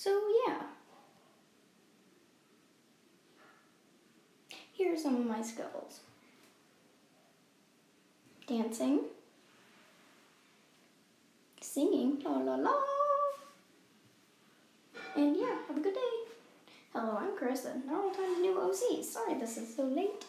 So, yeah. Here are some of my skills dancing, singing, la la la. And yeah, have a good day. Hello, I'm Carissa. now time to do OC. Sorry this is so late.